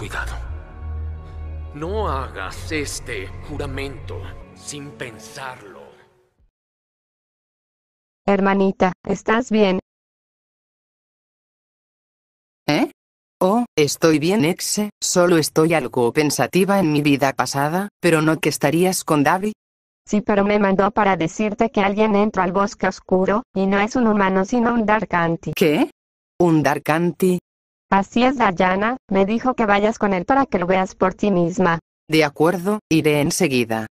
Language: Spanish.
cuidado. No hagas este juramento sin pensarlo. Hermanita, ¿estás bien? ¿Eh? Oh, estoy bien, Exe, solo estoy algo pensativa en mi vida pasada, pero no que estarías con Davi. Sí, pero me mandó para decirte que alguien entró al bosque oscuro, y no es un humano sino un Darkanti. ¿Qué? ¿Un Darkanti? Así es, Dayana, me dijo que vayas con él para que lo veas por ti misma. De acuerdo, iré enseguida.